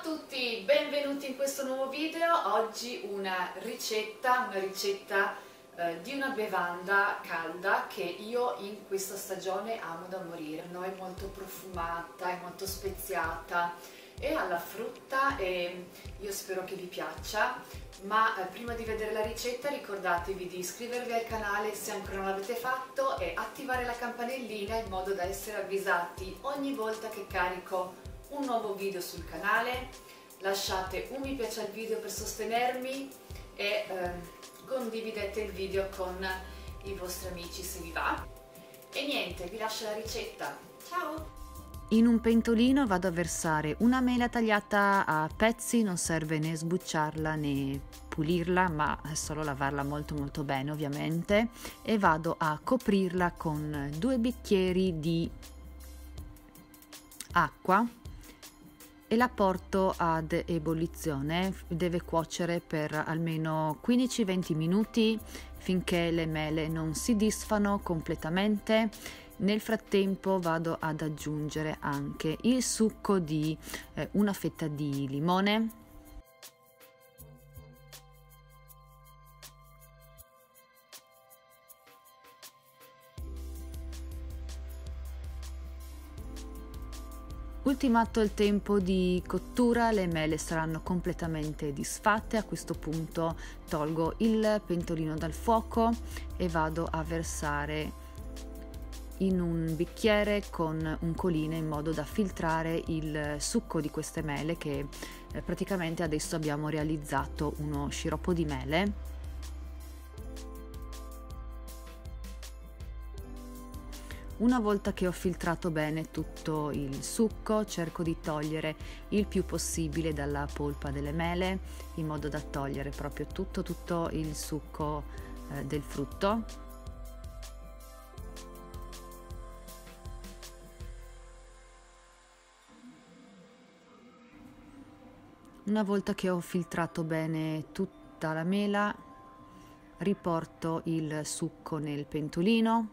a tutti, benvenuti in questo nuovo video. Oggi una ricetta, una ricetta eh, di una bevanda calda che io in questa stagione amo da morire. No, è molto profumata, è molto speziata, è alla frutta e io spero che vi piaccia. Ma eh, prima di vedere la ricetta ricordatevi di iscrivervi al canale se ancora non l'avete fatto e attivare la campanellina in modo da essere avvisati ogni volta che carico un nuovo video sul canale, lasciate un mi piace al video per sostenermi e eh, condividete il video con i vostri amici se vi va. E niente, vi lascio la ricetta. Ciao! In un pentolino vado a versare una mela tagliata a pezzi, non serve né sbucciarla né pulirla, ma solo lavarla molto molto bene ovviamente e vado a coprirla con due bicchieri di acqua e la porto ad ebollizione, deve cuocere per almeno 15-20 minuti finché le mele non si disfano completamente. Nel frattempo vado ad aggiungere anche il succo di eh, una fetta di limone Ultimato il tempo di cottura, le mele saranno completamente disfatte. A questo punto tolgo il pentolino dal fuoco e vado a versare in un bicchiere con un colino in modo da filtrare il succo di queste mele che eh, praticamente adesso abbiamo realizzato uno sciroppo di mele Una volta che ho filtrato bene tutto il succo, cerco di togliere il più possibile dalla polpa delle mele, in modo da togliere proprio tutto, tutto il succo eh, del frutto. Una volta che ho filtrato bene tutta la mela, riporto il succo nel pentolino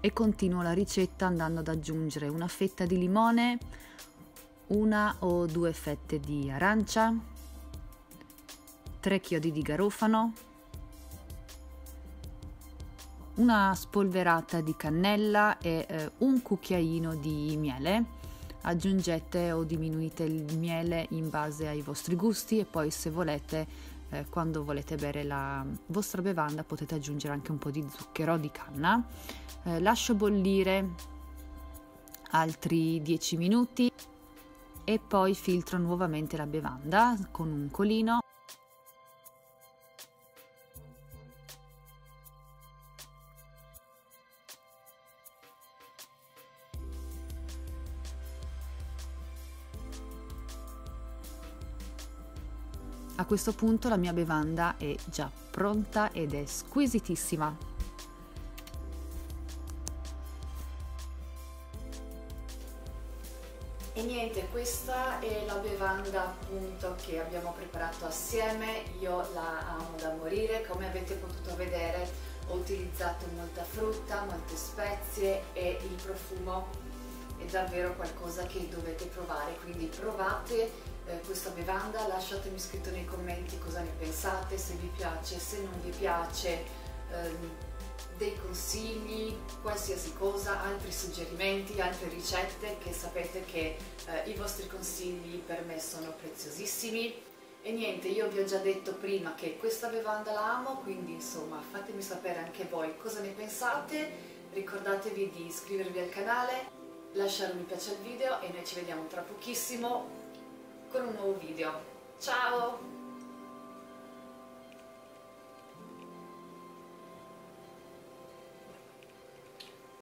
e continuo la ricetta andando ad aggiungere una fetta di limone, una o due fette di arancia, tre chiodi di garofano, una spolverata di cannella e eh, un cucchiaino di miele. Aggiungete o diminuite il miele in base ai vostri gusti e poi se volete eh, quando volete bere la vostra bevanda potete aggiungere anche un po' di zucchero di canna eh, lascio bollire altri 10 minuti e poi filtro nuovamente la bevanda con un colino A questo punto la mia bevanda è già pronta ed è squisitissima. E niente, questa è la bevanda appunto che abbiamo preparato assieme, io la amo da morire, come avete potuto vedere ho utilizzato molta frutta, molte spezie e il profumo è davvero qualcosa che dovete provare, quindi provate eh, questa bevanda, lasciatemi scritto nei commenti cosa ne pensate, se vi piace, se non vi piace. Ehm, dei consigli, qualsiasi cosa, altri suggerimenti, altre ricette che sapete che eh, i vostri consigli per me sono preziosissimi. E niente, io vi ho già detto prima che questa bevanda la amo, quindi insomma fatemi sapere anche voi cosa ne pensate. Ricordatevi di iscrivervi al canale, lasciare un mi piace al video e noi ci vediamo tra pochissimo con un nuovo video. Ciao!